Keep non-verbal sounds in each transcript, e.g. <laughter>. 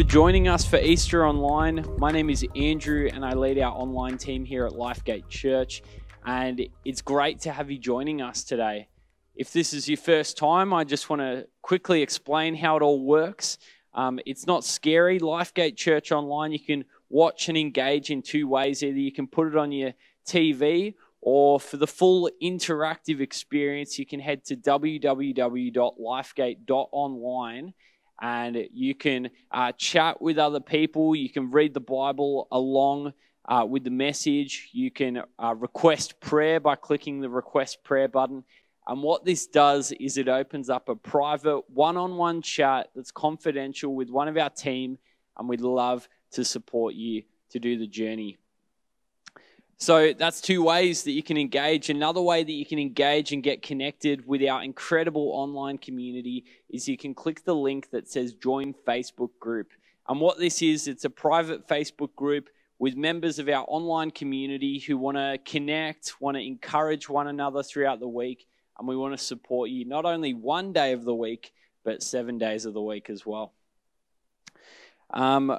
for joining us for Easter Online. My name is Andrew, and I lead our online team here at Lifegate Church. And it's great to have you joining us today. If this is your first time, I just want to quickly explain how it all works. Um, it's not scary. Lifegate Church Online, you can watch and engage in two ways. Either you can put it on your TV, or for the full interactive experience, you can head to www.lifegate.online and you can uh, chat with other people. You can read the Bible along uh, with the message. You can uh, request prayer by clicking the request prayer button. And what this does is it opens up a private one on one chat that's confidential with one of our team, and we'd love to support you to do the journey. So that's two ways that you can engage. Another way that you can engage and get connected with our incredible online community is you can click the link that says join Facebook group. And what this is, it's a private Facebook group with members of our online community who want to connect, want to encourage one another throughout the week, and we want to support you not only one day of the week, but seven days of the week as well. Um,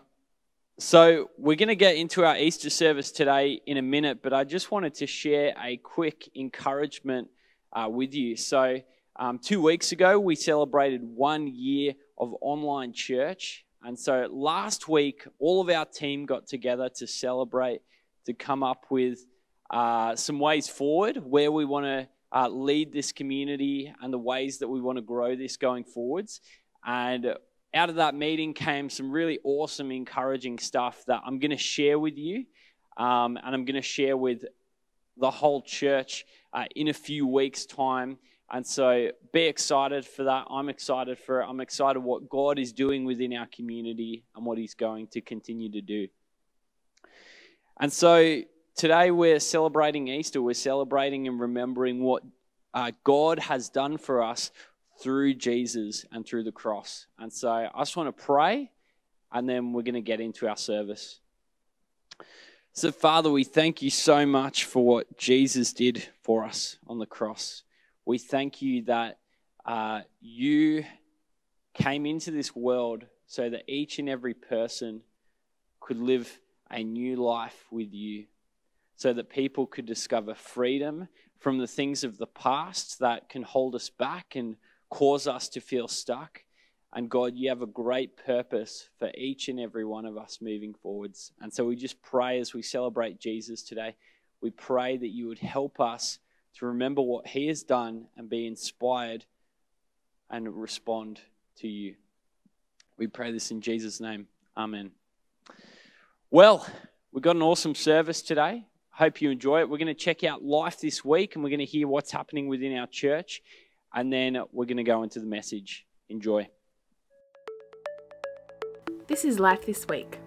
so, we're going to get into our Easter service today in a minute, but I just wanted to share a quick encouragement uh, with you. So, um, two weeks ago, we celebrated one year of online church. And so, last week, all of our team got together to celebrate, to come up with uh, some ways forward where we want to uh, lead this community and the ways that we want to grow this going forwards. And out of that meeting came some really awesome, encouraging stuff that I'm going to share with you. Um, and I'm going to share with the whole church uh, in a few weeks' time. And so be excited for that. I'm excited for it. I'm excited what God is doing within our community and what He's going to continue to do. And so today we're celebrating Easter. We're celebrating and remembering what uh, God has done for us through Jesus and through the cross. And so I just want to pray and then we're going to get into our service. So, Father, we thank you so much for what Jesus did for us on the cross. We thank you that uh, you came into this world so that each and every person could live a new life with you, so that people could discover freedom from the things of the past that can hold us back and cause us to feel stuck. And God, you have a great purpose for each and every one of us moving forwards. And so we just pray as we celebrate Jesus today, we pray that you would help us to remember what he has done and be inspired and respond to you. We pray this in Jesus' name. Amen. Well, we've got an awesome service today. Hope you enjoy it. We're going to check out life this week and we're going to hear what's happening within our church and then we're going to go into the message. Enjoy. This is Life This Week.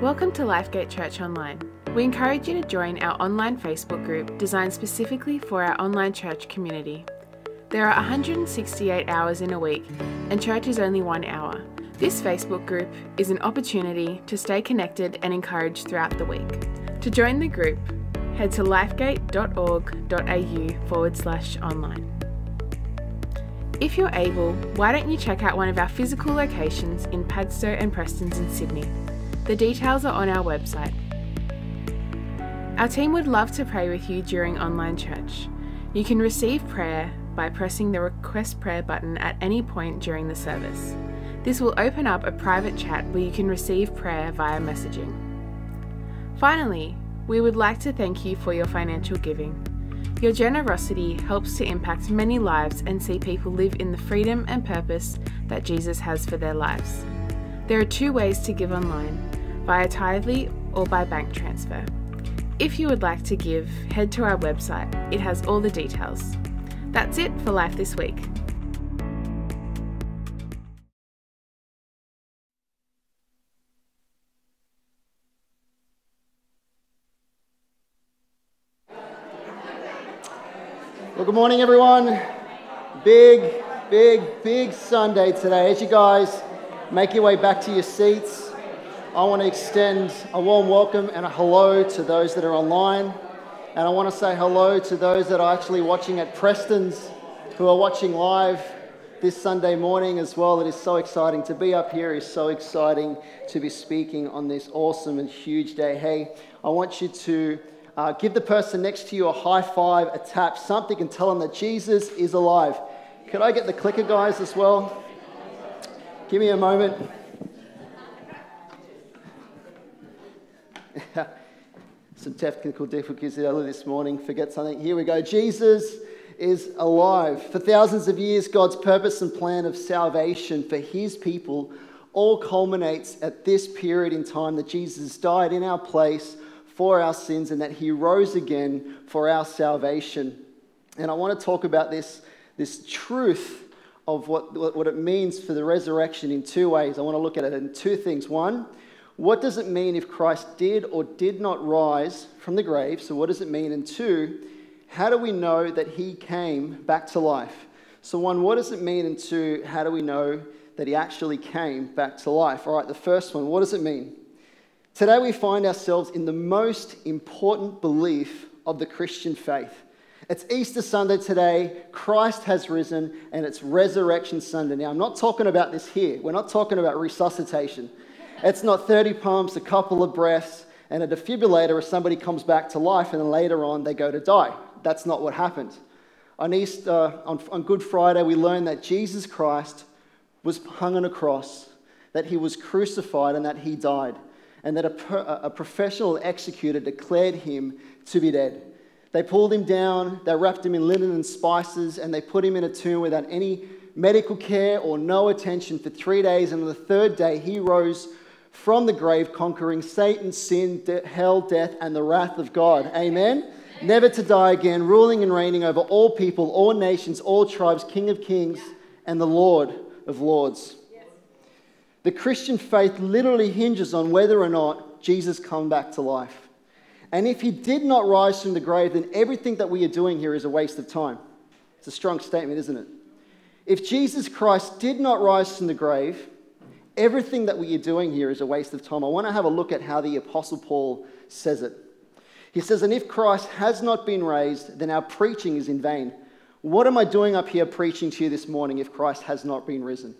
Welcome to Lifegate Church Online. We encourage you to join our online Facebook group designed specifically for our online church community. There are 168 hours in a week, and church is only one hour. This Facebook group is an opportunity to stay connected and encouraged throughout the week. To join the group, head to lifegate.org.au forward slash online. If you're able, why don't you check out one of our physical locations in Padstow and Prestons in Sydney? The details are on our website. Our team would love to pray with you during online church. You can receive prayer by pressing the request prayer button at any point during the service. This will open up a private chat where you can receive prayer via messaging. Finally, we would like to thank you for your financial giving. Your generosity helps to impact many lives and see people live in the freedom and purpose that Jesus has for their lives. There are two ways to give online via Tithely or by bank transfer. If you would like to give, head to our website, it has all the details. That's it for Life This Week. Good morning, everyone. Big, big, big Sunday today. As you guys make your way back to your seats, I want to extend a warm welcome and a hello to those that are online. And I want to say hello to those that are actually watching at Prestons, who are watching live. this Sunday morning as well. It is so exciting to be up here. It's so exciting to be speaking on this awesome and huge day. Hey, I want you to uh, give the person next to you a high five, a tap, something, and tell them that Jesus is alive. Could I get the clicker guys as well? Give me a moment. <laughs> Some technical difficulties earlier this morning. Forget something. Here we go. Jesus is alive. For thousands of years, God's purpose and plan of salvation for his people all culminates at this period in time that Jesus died in our place for our sins and that he rose again for our salvation. And I want to talk about this, this truth of what, what it means for the resurrection in two ways. I want to look at it in two things. One, what does it mean if Christ did or did not rise from the grave? So, what does it mean? And two, how do we know that he came back to life? So, one, what does it mean? And two, how do we know that he actually came back to life? All right, the first one, what does it mean? Today we find ourselves in the most important belief of the Christian faith. It's Easter Sunday today. Christ has risen, and it's Resurrection Sunday. Now, I'm not talking about this here. We're not talking about resuscitation. It's not 30 pumps, a couple of breaths, and a defibrillator if somebody comes back to life and then later on they go to die. That's not what happened. On, Easter, on, on Good Friday, we learned that Jesus Christ was hung on a cross, that he was crucified, and that he died, and that a, a professional executor declared him to be dead. They pulled him down, they wrapped him in linen and spices, and they put him in a tomb without any medical care or no attention for three days. And on the third day, he rose from the grave, conquering Satan, sin, de- hell, death, and the wrath of God. Amen? Never to die again, ruling and reigning over all people, all nations, all tribes, King of kings, and the Lord of lords. The Christian faith literally hinges on whether or not Jesus come back to life. And if he did not rise from the grave, then everything that we are doing here is a waste of time. It's a strong statement, isn't it? If Jesus Christ did not rise from the grave, everything that we are doing here is a waste of time. I want to have a look at how the Apostle Paul says it. He says, And if Christ has not been raised, then our preaching is in vain. What am I doing up here preaching to you this morning if Christ has not been risen?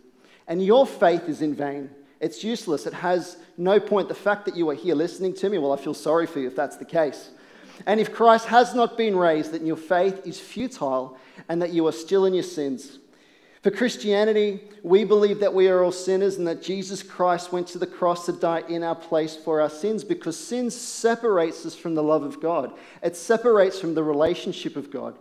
And your faith is in vain. It's useless. It has no point. The fact that you are here listening to me, well, I feel sorry for you if that's the case. And if Christ has not been raised, then your faith is futile and that you are still in your sins. For Christianity, we believe that we are all sinners and that Jesus Christ went to the cross to die in our place for our sins because sin separates us from the love of God. It separates from the relationship of God.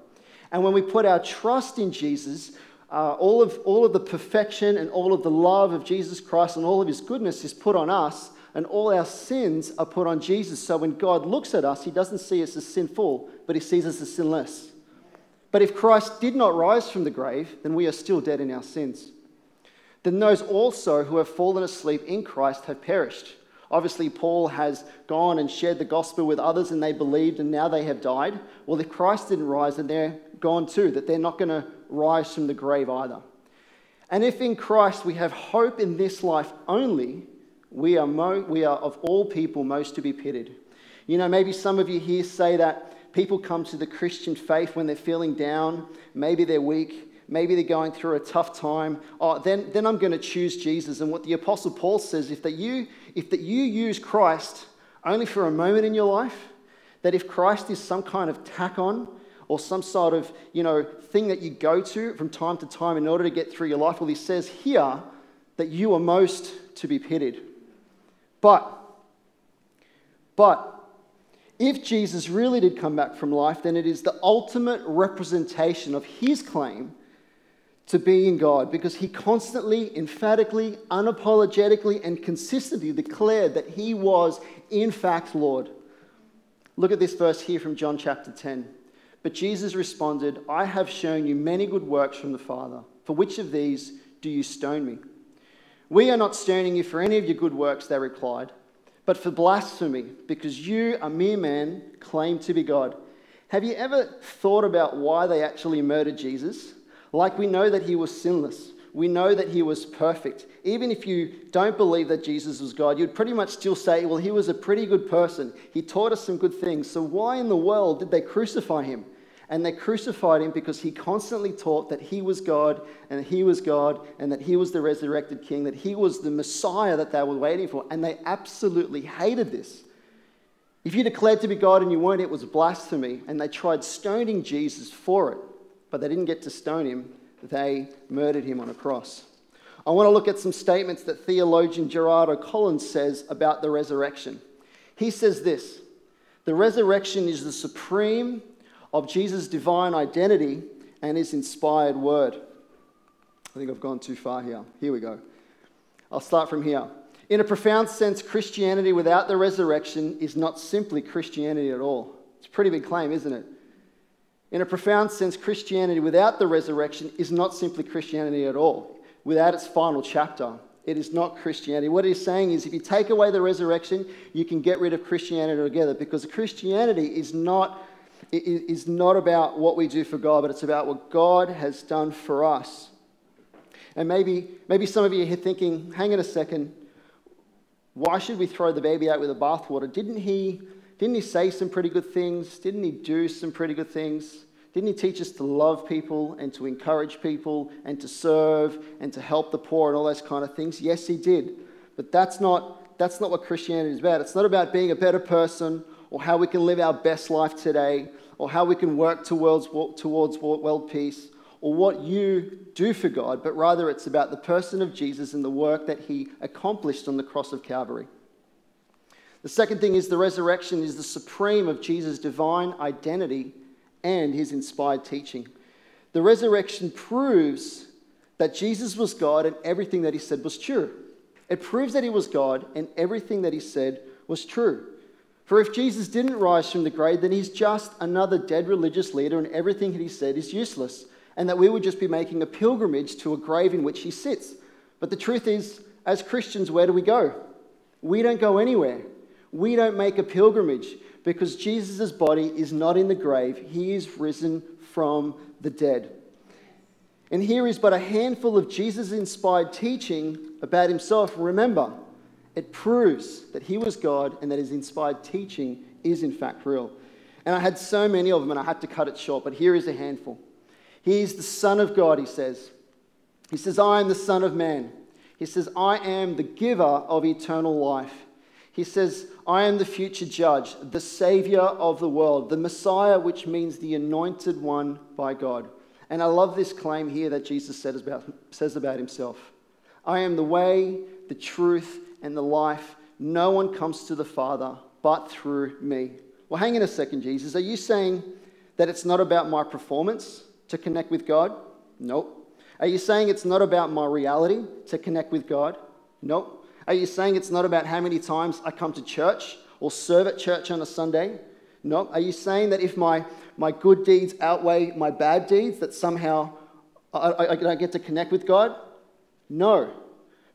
And when we put our trust in Jesus, uh, all, of, all of the perfection and all of the love of Jesus Christ and all of his goodness is put on us, and all our sins are put on Jesus. So when God looks at us, he doesn't see us as sinful, but he sees us as sinless. But if Christ did not rise from the grave, then we are still dead in our sins. Then those also who have fallen asleep in Christ have perished. Obviously, Paul has gone and shared the gospel with others and they believed and now they have died. Well, if Christ didn't rise, then they're gone too, that they're not going to rise from the grave either. And if in Christ we have hope in this life only, we are, mo- we are of all people most to be pitied. You know, maybe some of you here say that people come to the Christian faith when they're feeling down, maybe they're weak, maybe they're going through a tough time. Oh, then, then I'm going to choose Jesus. And what the Apostle Paul says, if that you, if that you use Christ only for a moment in your life, that if Christ is some kind of tack on or some sort of, you know, thing that you go to from time to time in order to get through your life, well, he says here that you are most to be pitied. But, but, if Jesus really did come back from life, then it is the ultimate representation of his claim to being in God because he constantly, emphatically, unapologetically, and consistently declared that he was, in fact, Lord. Look at this verse here from John chapter 10. But Jesus responded, I have shown you many good works from the Father. For which of these do you stone me? We are not stoning you for any of your good works, they replied but for blasphemy, because you, a mere man, claim to be God. Have you ever thought about why they actually murdered Jesus? Like we know that he was sinless. We know that he was perfect. Even if you don't believe that Jesus was God, you'd pretty much still say, well, he was a pretty good person. He taught us some good things. So why in the world did they crucify him? And they crucified him because he constantly taught that he was God and he was God and that he was the resurrected king, that he was the Messiah that they were waiting for. And they absolutely hated this. If you declared to be God and you weren't, it was blasphemy. And they tried stoning Jesus for it, but they didn't get to stone him. They murdered him on a cross. I want to look at some statements that theologian Gerald O'Collins says about the resurrection. He says this The resurrection is the supreme of Jesus' divine identity and his inspired word. I think I've gone too far here. Here we go. I'll start from here. In a profound sense, Christianity without the resurrection is not simply Christianity at all. It's a pretty big claim, isn't it? In a profound sense, Christianity without the resurrection is not simply Christianity at all. Without its final chapter, it is not Christianity. What he's saying is if you take away the resurrection, you can get rid of Christianity altogether because Christianity is not is not about what we do for God, but it's about what God has done for us. And maybe, maybe some of you are thinking, hang on a second, why should we throw the baby out with the bathwater? Didn't he, didn't he say some pretty good things? Didn't he do some pretty good things? Didn't he teach us to love people and to encourage people and to serve and to help the poor and all those kind of things? Yes, he did. But that's not, that's not what Christianity is about. It's not about being a better person or how we can live our best life today, or how we can work towards, towards world peace, or what you do for God, but rather it's about the person of Jesus and the work that he accomplished on the cross of Calvary. The second thing is the resurrection is the supreme of Jesus' divine identity and his inspired teaching. The resurrection proves that Jesus was God and everything that he said was true. It proves that he was God and everything that he said was true. For if Jesus didn't rise from the grave, then he's just another dead religious leader, and everything that he said is useless, and that we would just be making a pilgrimage to a grave in which he sits. But the truth is, as Christians, where do we go? We don't go anywhere. We don't make a pilgrimage because Jesus' body is not in the grave, he is risen from the dead. And here is but a handful of Jesus inspired teaching about himself. Remember, it proves that he was God and that his inspired teaching is in fact real. And I had so many of them and I had to cut it short, but here is a handful. He is the Son of God, he says. He says, I am the Son of Man. He says, I am the giver of eternal life. He says, I am the future judge, the Savior of the world, the Messiah, which means the anointed one by God. And I love this claim here that Jesus says about, says about himself I am the way, the truth, and the life. No one comes to the Father but through me. Well, hang on a second, Jesus. Are you saying that it's not about my performance to connect with God? Nope. Are you saying it's not about my reality to connect with God? Nope. Are you saying it's not about how many times I come to church or serve at church on a Sunday? Nope. Are you saying that if my, my good deeds outweigh my bad deeds, that somehow I, I, I get to connect with God? No,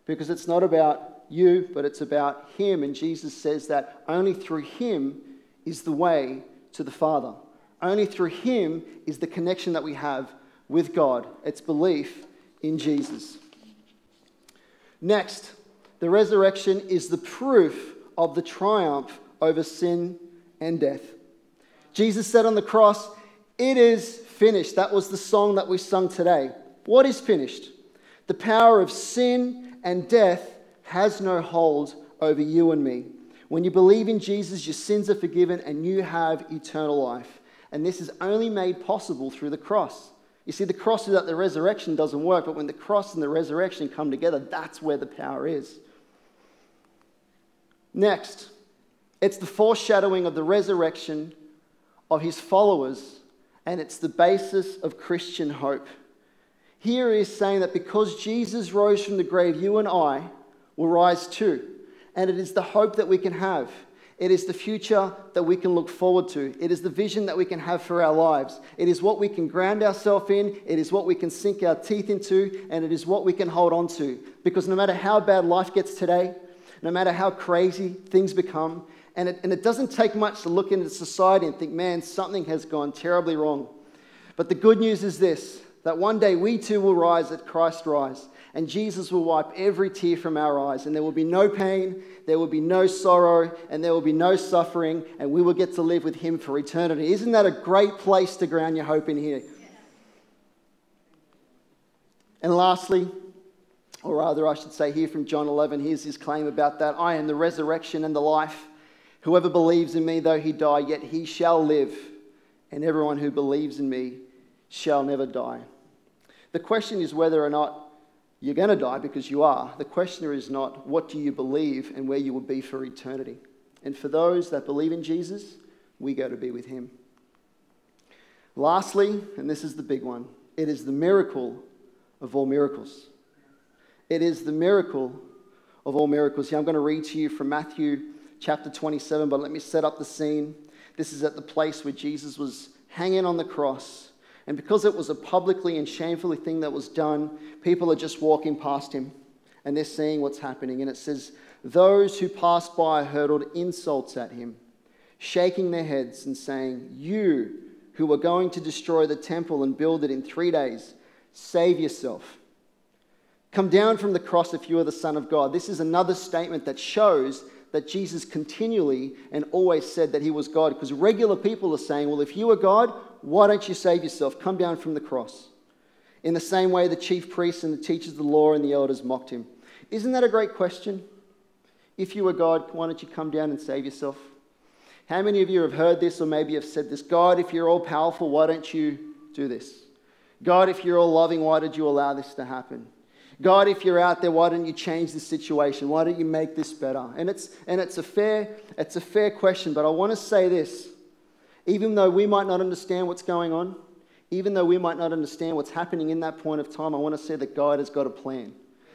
because it's not about you, but it's about Him. And Jesus says that only through Him is the way to the Father. Only through Him is the connection that we have with God. It's belief in Jesus. Next, the resurrection is the proof of the triumph over sin and death. Jesus said on the cross, It is finished. That was the song that we sung today. What is finished? The power of sin and death has no hold over you and me. When you believe in Jesus, your sins are forgiven and you have eternal life. And this is only made possible through the cross. You see, the cross without the resurrection doesn't work, but when the cross and the resurrection come together, that's where the power is. Next, it's the foreshadowing of the resurrection of his followers, and it's the basis of Christian hope. Here he is saying that because Jesus rose from the grave, you and I, will rise too. And it is the hope that we can have. It is the future that we can look forward to. It is the vision that we can have for our lives. It is what we can ground ourselves in. It is what we can sink our teeth into. And it is what we can hold on to. Because no matter how bad life gets today, no matter how crazy things become, and it, and it doesn't take much to look into society and think, man, something has gone terribly wrong. But the good news is this that one day we too will rise at Christ's rise, and Jesus will wipe every tear from our eyes, and there will be no pain, there will be no sorrow, and there will be no suffering, and we will get to live with Him for eternity. Isn't that a great place to ground your hope in here? And lastly, or rather, I should say here from John 11, here's his claim about that I am the resurrection and the life. Whoever believes in me, though he die, yet he shall live, and everyone who believes in me shall never die. The question is whether or not you're going to die because you are. The question is not what do you believe and where you will be for eternity. And for those that believe in Jesus, we go to be with him. Lastly, and this is the big one, it is the miracle of all miracles. It is the miracle of all miracles. Here, I'm going to read to you from Matthew chapter 27, but let me set up the scene. This is at the place where Jesus was hanging on the cross. And because it was a publicly and shamefully thing that was done, people are just walking past him and they're seeing what's happening. And it says, Those who passed by hurled insults at him, shaking their heads and saying, You who are going to destroy the temple and build it in three days, save yourself. Come down from the cross if you are the Son of God. This is another statement that shows that Jesus continually and always said that he was God because regular people are saying, Well, if you are God, why don't you save yourself? Come down from the cross. In the same way, the chief priests and the teachers of the law and the elders mocked him. Isn't that a great question? If you were God, why don't you come down and save yourself? How many of you have heard this or maybe have said this? God, if you're all powerful, why don't you do this? God, if you're all loving, why did you allow this to happen? God, if you're out there, why don't you change the situation? Why don't you make this better? And it's, and it's, a, fair, it's a fair question, but I want to say this. Even though we might not understand what's going on, even though we might not understand what's happening in that point of time, I want to say that God has got a plan.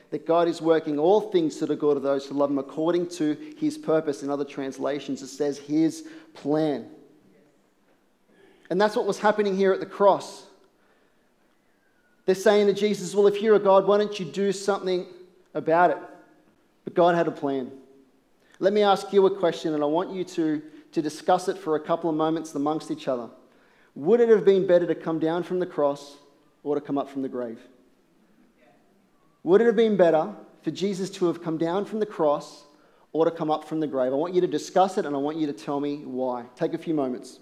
That God is working all things to the good of those who love Him according to His purpose. In other translations, it says His plan. And that's what was happening here at the cross. They're saying to Jesus, Well, if you're a God, why don't you do something about it? But God had a plan. Let me ask you a question, and I want you to, to discuss it for a couple of moments amongst each other. Would it have been better to come down from the cross or to come up from the grave? Would it have been better for Jesus to have come down from the cross or to come up from the grave? I want you to discuss it and I want you to tell me why. Take a few moments.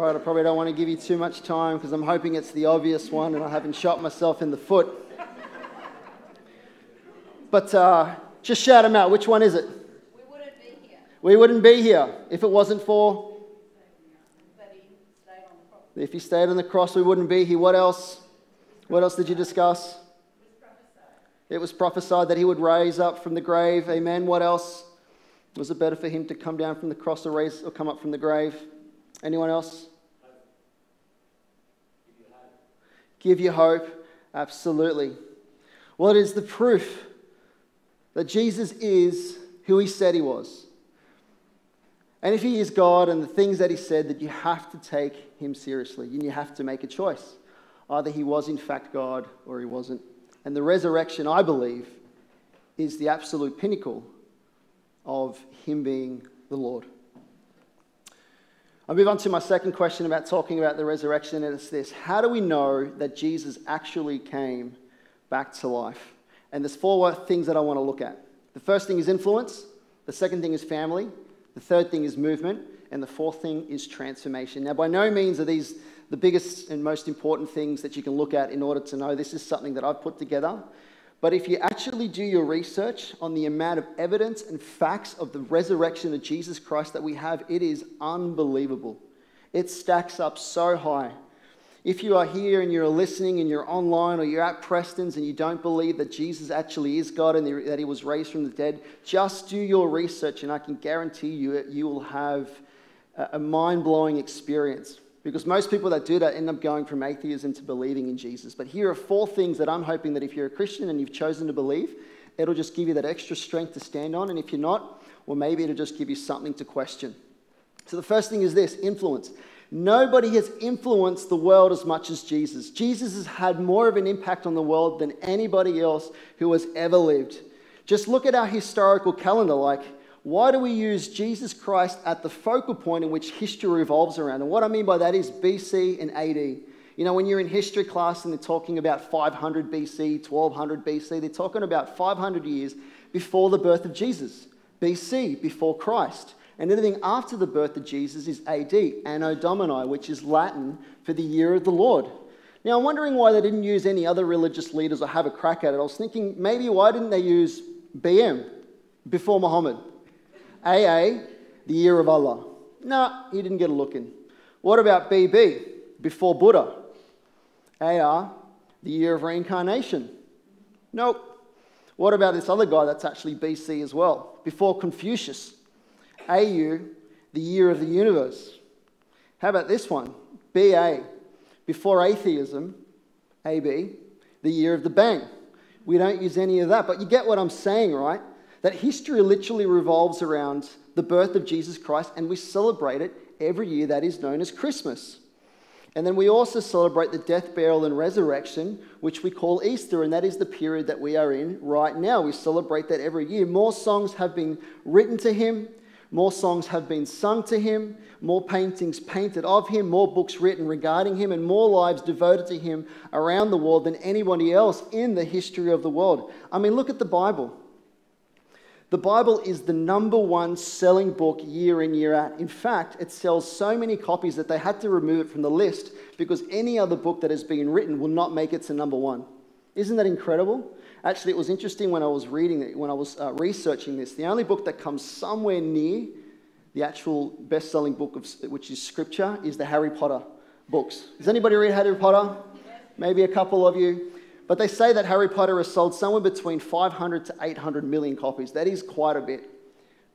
All right, I probably don't want to give you too much time because I'm hoping it's the obvious one and I haven't shot myself in the foot. But uh, just shout them out. Which one is it? We wouldn't be here. We wouldn't be here if it wasn't for. He stayed on the cross. If he stayed on the cross, we wouldn't be here. What else? What else did you discuss? It was prophesied that he would raise up from the grave. Amen. What else? Was it better for him to come down from the cross or, raise, or come up from the grave? Anyone else? Give you hope. Absolutely. Well, it is the proof that Jesus is who he said he was. And if he is God and the things that he said, that you have to take him seriously and you have to make a choice. Either he was in fact God or he wasn't. And the resurrection, I believe, is the absolute pinnacle of him being the Lord. I'll move on to my second question about talking about the resurrection, and it's this How do we know that Jesus actually came back to life? And there's four things that I want to look at. The first thing is influence, the second thing is family, the third thing is movement, and the fourth thing is transformation. Now, by no means are these the biggest and most important things that you can look at in order to know this is something that I've put together. But if you actually do your research on the amount of evidence and facts of the resurrection of Jesus Christ that we have, it is unbelievable. It stacks up so high. If you are here and you're listening and you're online or you're at Prestons and you don't believe that Jesus actually is God and that he was raised from the dead, just do your research and I can guarantee you you will have a mind blowing experience. Because most people that do that end up going from atheism to believing in Jesus. But here are four things that I'm hoping that if you're a Christian and you've chosen to believe, it'll just give you that extra strength to stand on. And if you're not, well, maybe it'll just give you something to question. So the first thing is this influence. Nobody has influenced the world as much as Jesus. Jesus has had more of an impact on the world than anybody else who has ever lived. Just look at our historical calendar. Like, why do we use Jesus Christ at the focal point in which history revolves around? And what I mean by that is BC and AD. You know, when you're in history class and they're talking about 500 BC, 1200 BC, they're talking about 500 years before the birth of Jesus, BC, before Christ. And anything after the birth of Jesus is AD, Anno Domini, which is Latin for the year of the Lord. Now, I'm wondering why they didn't use any other religious leaders or have a crack at it. I was thinking maybe why didn't they use BM before Muhammad? AA, the year of Allah. No, he didn't get a look in. What about BB, before Buddha? AR, the year of reincarnation. Nope. What about this other guy that's actually BC as well, before Confucius? AU, the year of the universe. How about this one? BA, before atheism, AB, the year of the bang. We don't use any of that, but you get what I'm saying, right? That history literally revolves around the birth of Jesus Christ, and we celebrate it every year. That is known as Christmas. And then we also celebrate the death, burial, and resurrection, which we call Easter, and that is the period that we are in right now. We celebrate that every year. More songs have been written to him, more songs have been sung to him, more paintings painted of him, more books written regarding him, and more lives devoted to him around the world than anybody else in the history of the world. I mean, look at the Bible. The Bible is the number one selling book year in, year out. In fact, it sells so many copies that they had to remove it from the list because any other book that has been written will not make it to number one. Isn't that incredible? Actually, it was interesting when I was reading it, when I was uh, researching this. The only book that comes somewhere near the actual best selling book, of, which is scripture, is the Harry Potter books. Does anybody read Harry Potter? Maybe a couple of you. But they say that Harry Potter has sold somewhere between 500 to 800 million copies. That is quite a bit.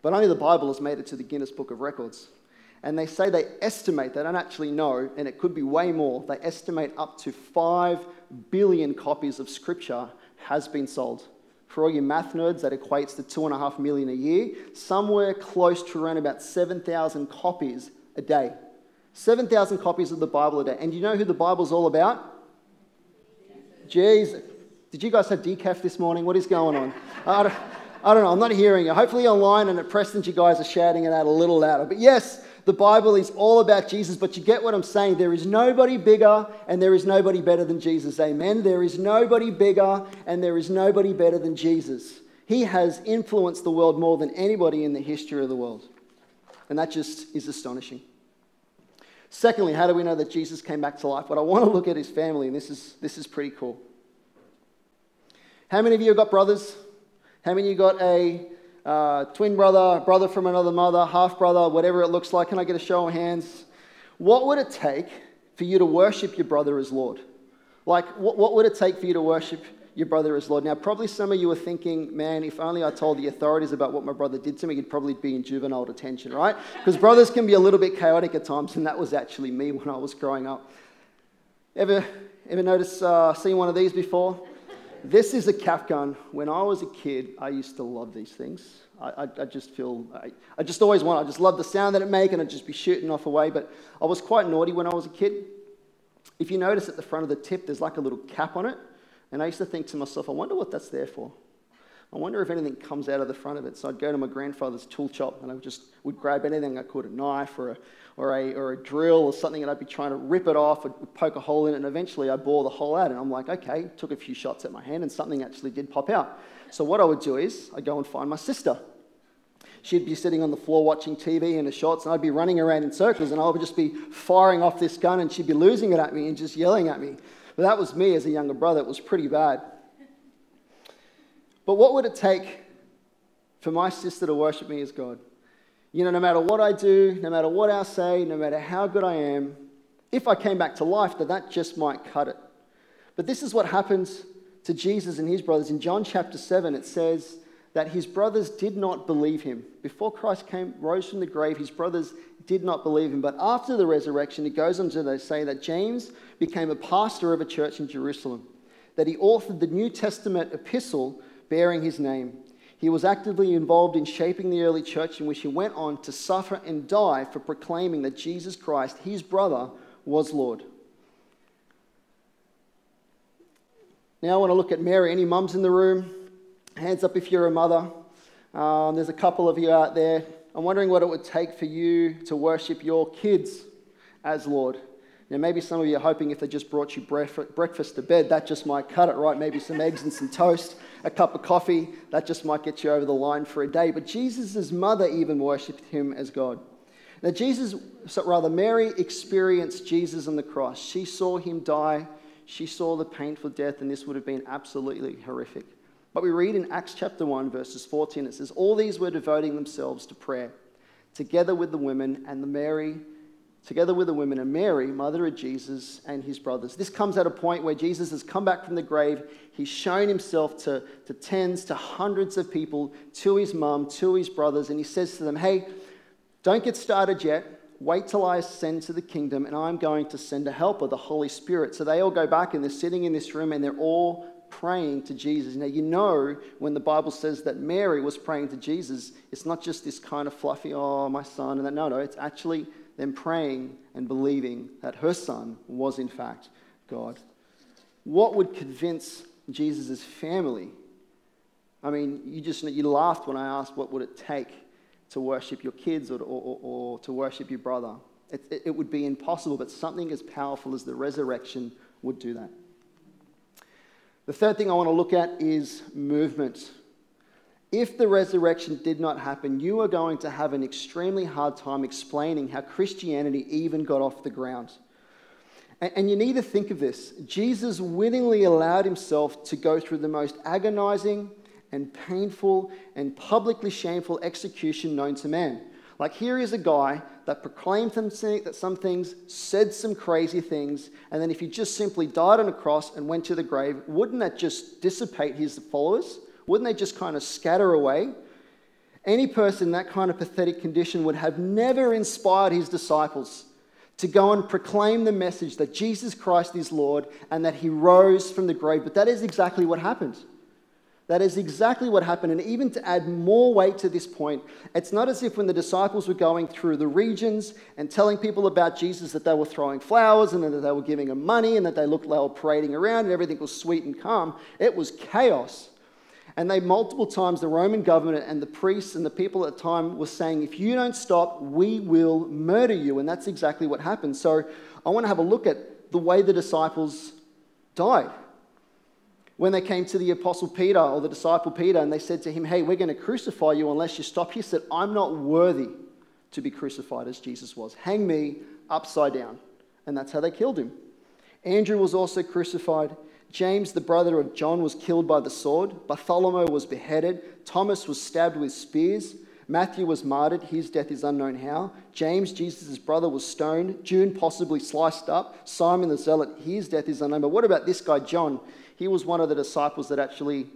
But only the Bible has made it to the Guinness Book of Records. And they say they estimate, they don't actually know, and it could be way more, they estimate up to 5 billion copies of Scripture has been sold. For all you math nerds, that equates to 2.5 million a year, somewhere close to around about 7,000 copies a day. 7,000 copies of the Bible a day. And you know who the Bible's all about? Jesus. Did you guys have decaf this morning? What is going on? I don't, I don't know. I'm not hearing you. Hopefully, online and at Prestons, you guys are shouting it out a little louder. But yes, the Bible is all about Jesus, but you get what I'm saying. There is nobody bigger and there is nobody better than Jesus. Amen. There is nobody bigger and there is nobody better than Jesus. He has influenced the world more than anybody in the history of the world. And that just is astonishing. Secondly, how do we know that Jesus came back to life? But I want to look at his family, and this is, this is pretty cool. How many of you have got brothers? How many of you got a uh, twin brother, brother from another mother, half brother, whatever it looks like? Can I get a show of hands? What would it take for you to worship your brother as Lord? Like, what, what would it take for you to worship your brother is Lord. Now, probably some of you are thinking, man, if only I told the authorities about what my brother did to me, he'd probably be in juvenile detention, right? Because brothers can be a little bit chaotic at times, and that was actually me when I was growing up. Ever, ever notice, uh, seen one of these before? This is a cap gun. When I was a kid, I used to love these things. I, I, I just feel, I, I just always want, I just love the sound that it make, and I'd just be shooting off away. But I was quite naughty when I was a kid. If you notice at the front of the tip, there's like a little cap on it. And I used to think to myself, I wonder what that's there for. I wonder if anything comes out of the front of it. So I'd go to my grandfather's tool shop and I would just would grab anything I could, a knife or a, or a, or a drill or something, and I'd be trying to rip it off, I'd poke a hole in it, and eventually I bore the hole out. And I'm like, okay, took a few shots at my hand, and something actually did pop out. So what I would do is I'd go and find my sister. She'd be sitting on the floor watching TV in the shots, and I'd be running around in circles, and I would just be firing off this gun, and she'd be losing it at me and just yelling at me. But that was me as a younger brother. It was pretty bad. But what would it take for my sister to worship me as God? You know, no matter what I do, no matter what I say, no matter how good I am, if I came back to life, that that just might cut it. But this is what happens to Jesus and his brothers. In John chapter 7, it says that his brothers did not believe him. Before Christ came, rose from the grave, his brothers did not believe him. But after the resurrection, it goes on to say that James became a pastor of a church in Jerusalem, that he authored the New Testament epistle bearing his name. He was actively involved in shaping the early church, in which he went on to suffer and die for proclaiming that Jesus Christ, his brother, was Lord. Now I want to look at Mary. Any mums in the room? Hands up if you're a mother. Um, there's a couple of you out there. I'm wondering what it would take for you to worship your kids as Lord. Now, maybe some of you are hoping if they just brought you breakfast to bed, that just might cut it, right? Maybe some eggs and some toast, a cup of coffee, that just might get you over the line for a day. But Jesus' mother even worshipped him as God. Now, Jesus, rather, Mary experienced Jesus on the cross. She saw him die, she saw the painful death, and this would have been absolutely horrific. But we read in Acts chapter 1, verses 14, it says, All these were devoting themselves to prayer, together with the women and the Mary together with the women and Mary, mother of Jesus, and his brothers. This comes at a point where Jesus has come back from the grave. He's shown himself to, to tens, to hundreds of people, to his mum, to his brothers, and he says to them, Hey, don't get started yet. Wait till I ascend to the kingdom, and I'm going to send a helper, the Holy Spirit. So they all go back and they're sitting in this room and they're all praying to Jesus. Now, you know, when the Bible says that Mary was praying to Jesus, it's not just this kind of fluffy, oh, my son, and that. No, no, it's actually them praying and believing that her son was in fact God. What would convince Jesus' family? I mean, you just you laughed when I asked what would it take to worship your kids or, or, or to worship your brother. It, it, it would be impossible, but something as powerful as the resurrection would do that. The third thing I want to look at is movement. If the resurrection did not happen, you are going to have an extremely hard time explaining how Christianity even got off the ground. And you need to think of this Jesus willingly allowed himself to go through the most agonizing and painful and publicly shameful execution known to man. Like, here is a guy that proclaimed some things, said some crazy things, and then if he just simply died on a cross and went to the grave, wouldn't that just dissipate his followers? Wouldn't they just kind of scatter away? Any person in that kind of pathetic condition would have never inspired his disciples to go and proclaim the message that Jesus Christ is Lord and that he rose from the grave. But that is exactly what happened. That is exactly what happened. And even to add more weight to this point, it's not as if when the disciples were going through the regions and telling people about Jesus that they were throwing flowers and that they were giving them money and that they looked like they were parading around and everything was sweet and calm. It was chaos. And they multiple times, the Roman government and the priests and the people at the time were saying, if you don't stop, we will murder you. And that's exactly what happened. So I want to have a look at the way the disciples died. When they came to the apostle Peter or the disciple Peter and they said to him, Hey, we're going to crucify you unless you stop, here, he said, I'm not worthy to be crucified as Jesus was. Hang me upside down. And that's how they killed him. Andrew was also crucified. James, the brother of John, was killed by the sword. Bartholomew was beheaded. Thomas was stabbed with spears. Matthew was martyred. His death is unknown how. James, Jesus' brother, was stoned. Jude possibly sliced up. Simon the Zealot, his death is unknown. But what about this guy, John? He was one of the disciples that actually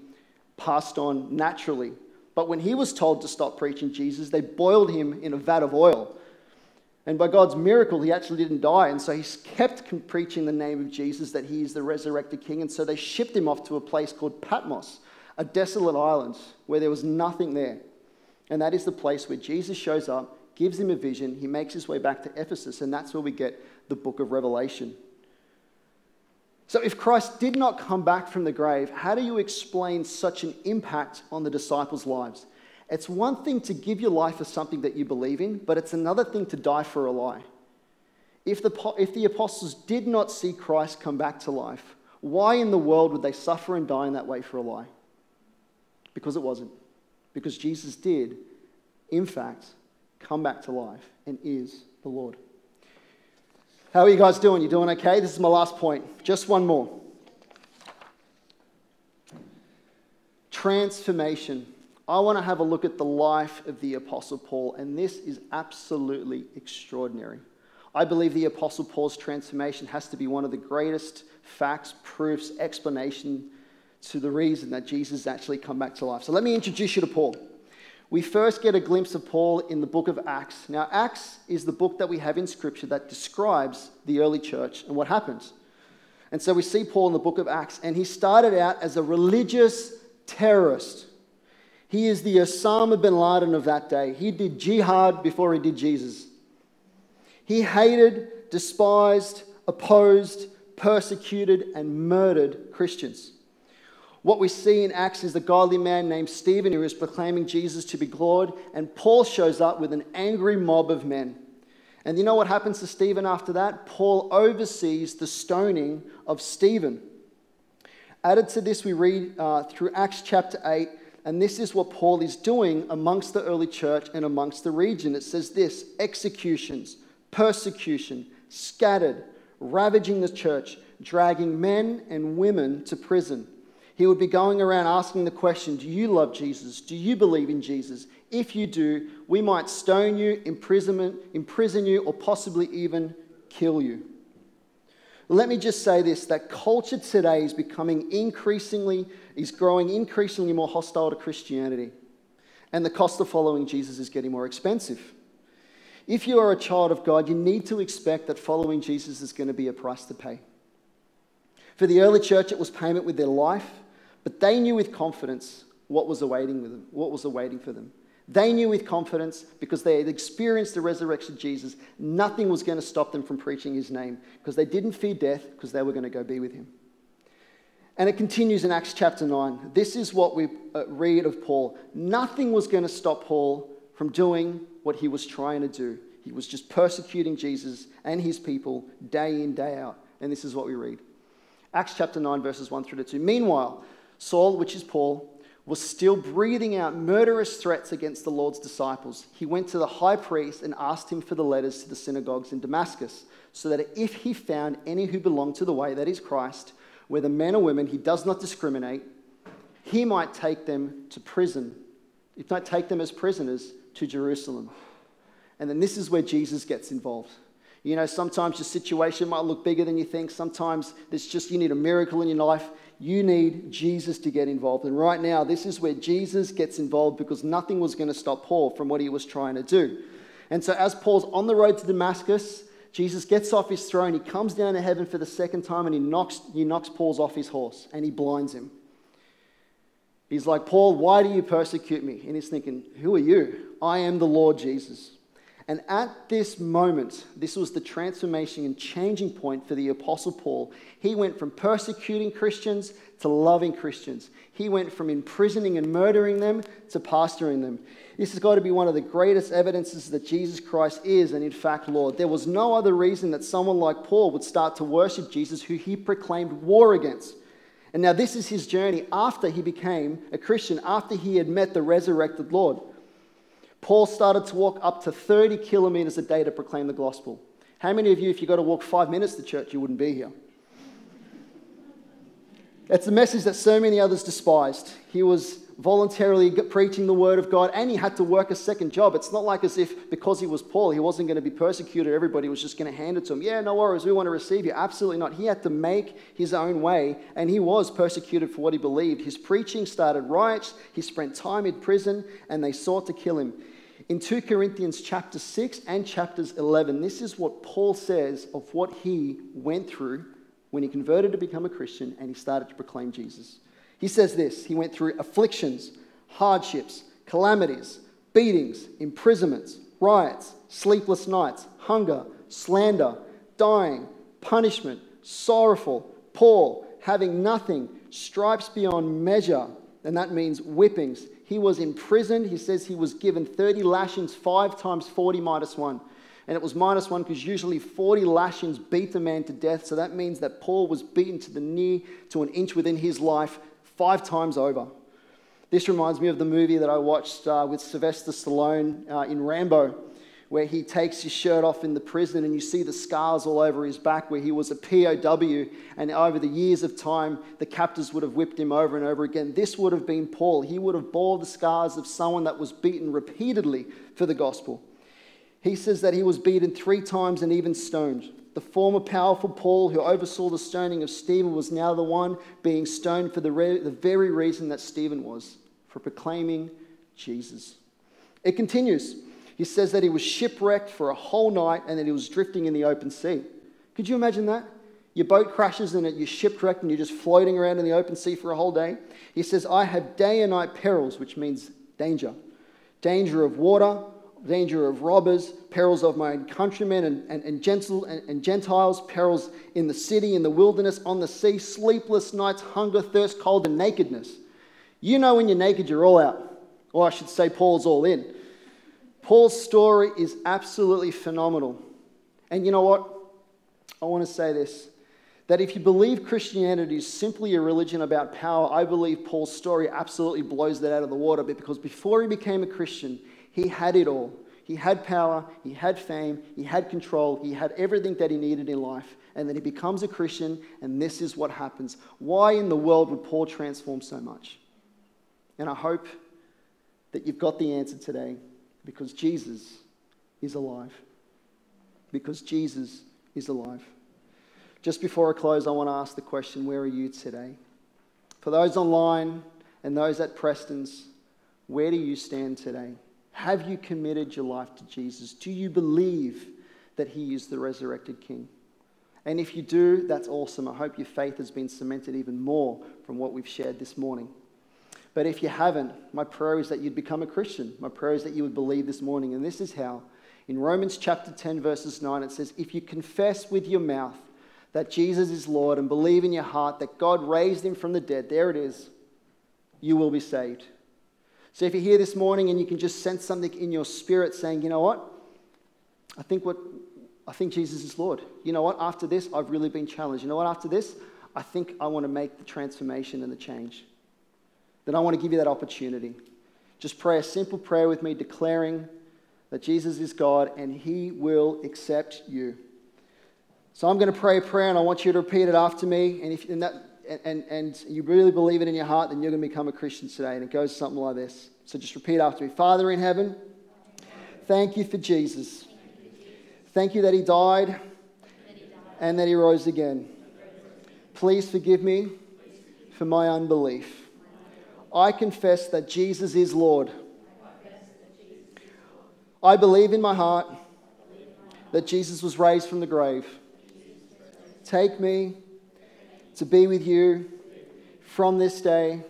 passed on naturally. But when he was told to stop preaching Jesus, they boiled him in a vat of oil. And by God's miracle, he actually didn't die. And so he kept preaching the name of Jesus, that he is the resurrected king. And so they shipped him off to a place called Patmos, a desolate island where there was nothing there. And that is the place where Jesus shows up, gives him a vision, he makes his way back to Ephesus, and that's where we get the book of Revelation. So, if Christ did not come back from the grave, how do you explain such an impact on the disciples' lives? It's one thing to give your life for something that you believe in, but it's another thing to die for a lie. If the, if the apostles did not see Christ come back to life, why in the world would they suffer and die in that way for a lie? Because it wasn't. Because Jesus did, in fact, come back to life and is the Lord. How are you guys doing? You doing okay? This is my last point. Just one more. Transformation. I want to have a look at the life of the Apostle Paul, and this is absolutely extraordinary. I believe the Apostle Paul's transformation has to be one of the greatest facts, proofs, explanation to the reason that Jesus actually come back to life. So let me introduce you to Paul. We first get a glimpse of Paul in the book of Acts. Now, Acts is the book that we have in Scripture that describes the early church and what happens. And so we see Paul in the book of Acts, and he started out as a religious terrorist. He is the Osama bin Laden of that day. He did jihad before he did Jesus. He hated, despised, opposed, persecuted, and murdered Christians. What we see in Acts is a godly man named Stephen who is proclaiming Jesus to be Lord, and Paul shows up with an angry mob of men. And you know what happens to Stephen after that? Paul oversees the stoning of Stephen. Added to this, we read uh, through Acts chapter 8, and this is what Paul is doing amongst the early church and amongst the region. It says this executions, persecution, scattered, ravaging the church, dragging men and women to prison he would be going around asking the question Do you love Jesus? Do you believe in Jesus? If you do, we might stone you, imprisonment, imprison you, or possibly even kill you. Let me just say this that culture today is becoming increasingly, is growing increasingly more hostile to Christianity. And the cost of following Jesus is getting more expensive. If you are a child of God, you need to expect that following Jesus is going to be a price to pay. For the early church, it was payment with their life. But they knew with confidence what was awaiting them, what was awaiting for them. They knew with confidence because they had experienced the resurrection of Jesus, nothing was going to stop them from preaching his name because they didn't fear death because they were going to go be with him. And it continues in Acts chapter 9. This is what we uh, read of Paul. Nothing was going to stop Paul from doing what he was trying to do. He was just persecuting Jesus and his people day in, day out. And this is what we read Acts chapter 9, verses 1 through to 2. Meanwhile, Saul, which is Paul, was still breathing out murderous threats against the Lord's disciples. He went to the high priest and asked him for the letters to the synagogues in Damascus, so that if he found any who belonged to the way, that is Christ, whether men or women, he does not discriminate, he might take them to prison. He might take them as prisoners to Jerusalem. And then this is where Jesus gets involved. You know, sometimes your situation might look bigger than you think. Sometimes it's just you need a miracle in your life. You need Jesus to get involved. And right now, this is where Jesus gets involved because nothing was going to stop Paul from what he was trying to do. And so, as Paul's on the road to Damascus, Jesus gets off his throne. He comes down to heaven for the second time and he knocks, he knocks Paul's off his horse and he blinds him. He's like, Paul, why do you persecute me? And he's thinking, Who are you? I am the Lord Jesus. And at this moment, this was the transformation and changing point for the Apostle Paul. He went from persecuting Christians to loving Christians. He went from imprisoning and murdering them to pastoring them. This has got to be one of the greatest evidences that Jesus Christ is, and in fact, Lord. There was no other reason that someone like Paul would start to worship Jesus, who he proclaimed war against. And now, this is his journey after he became a Christian, after he had met the resurrected Lord. Paul started to walk up to 30 kilometers a day to proclaim the gospel. How many of you, if you got to walk five minutes to church, you wouldn't be here? It's a message that so many others despised. He was voluntarily preaching the word of God and he had to work a second job. It's not like as if because he was Paul, he wasn't going to be persecuted, everybody was just going to hand it to him. Yeah, no worries, we want to receive you. Absolutely not. He had to make his own way and he was persecuted for what he believed. His preaching started riots, he spent time in prison and they sought to kill him. In 2 Corinthians chapter 6 and chapters 11, this is what Paul says of what he went through when he converted to become a Christian and he started to proclaim Jesus. He says this He went through afflictions, hardships, calamities, beatings, imprisonments, riots, sleepless nights, hunger, slander, dying, punishment, sorrowful, poor, having nothing, stripes beyond measure, and that means whippings he was imprisoned. He says he was given 30 lashings, five times 40 minus one. And it was minus one because usually 40 lashings beat a man to death. So that means that Paul was beaten to the knee, to an inch within his life, five times over. This reminds me of the movie that I watched uh, with Sylvester Stallone uh, in Rambo where he takes his shirt off in the prison and you see the scars all over his back where he was a POW and over the years of time the captors would have whipped him over and over again. This would have been Paul. He would have bore the scars of someone that was beaten repeatedly for the gospel. He says that he was beaten three times and even stoned. The former powerful Paul, who oversaw the stoning of Stephen, was now the one being stoned for the, re- the very reason that Stephen was for proclaiming Jesus. It continues. He says that he was shipwrecked for a whole night and that he was drifting in the open sea. Could you imagine that? Your boat crashes and you're shipwrecked and you're just floating around in the open sea for a whole day. He says, I have day and night perils, which means danger. Danger of water, danger of robbers, perils of my own countrymen and, and, and, gentle, and, and Gentiles, perils in the city, in the wilderness, on the sea, sleepless nights, hunger, thirst, cold, and nakedness. You know when you're naked, you're all out. Or I should say, Paul's all in. Paul's story is absolutely phenomenal. And you know what? I want to say this that if you believe Christianity is simply a religion about power, I believe Paul's story absolutely blows that out of the water because before he became a Christian, he had it all. He had power, he had fame, he had control, he had everything that he needed in life. And then he becomes a Christian, and this is what happens. Why in the world would Paul transform so much? And I hope that you've got the answer today because Jesus is alive. Because Jesus is alive. Just before I close, I want to ask the question where are you today? For those online and those at Prestons, where do you stand today? Have you committed your life to Jesus? Do you believe that He is the resurrected King? And if you do, that's awesome. I hope your faith has been cemented even more from what we've shared this morning. But if you haven't, my prayer is that you'd become a Christian. My prayer is that you would believe this morning. And this is how. In Romans chapter 10, verses 9, it says, If you confess with your mouth that Jesus is Lord and believe in your heart that God raised him from the dead, there it is, you will be saved. So if you're here this morning and you can just sense something in your spirit saying, you know what? I think what I think Jesus is Lord. You know what? After this, I've really been challenged. You know what? After this, I think I want to make the transformation and the change. Then I want to give you that opportunity. Just pray a simple prayer with me declaring that Jesus is God and he will accept you. So I'm going to pray a prayer and I want you to repeat it after me. And if and that, and, and you really believe it in your heart, then you're going to become a Christian today. And it goes something like this. So just repeat after me Father in heaven, thank you for Jesus. Thank you that he died and that he rose again. Please forgive me for my unbelief. I confess that Jesus is Lord. I believe in my heart that Jesus was raised from the grave. Take me to be with you from this day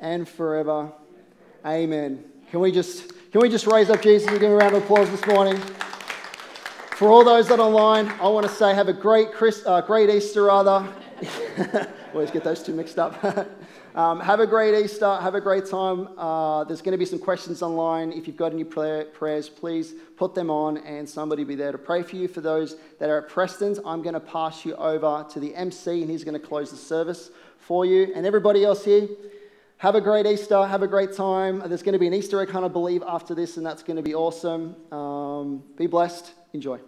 and forever. Amen. Can we just can we just raise up Jesus and give him a round of applause this morning? For all those that are online, I want to say have a great Chris, uh, great Easter, rather. <laughs> Always get those two mixed up. <laughs> Um, have a great Easter. Have a great time. Uh, there's going to be some questions online. If you've got any prayer, prayers, please put them on, and somebody will be there to pray for you. For those that are at Prestons, I'm going to pass you over to the MC, and he's going to close the service for you. And everybody else here, have a great Easter. Have a great time. There's going to be an Easter egg hunt, I believe, after this, and that's going to be awesome. Um, be blessed. Enjoy.